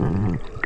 Mm-hmm.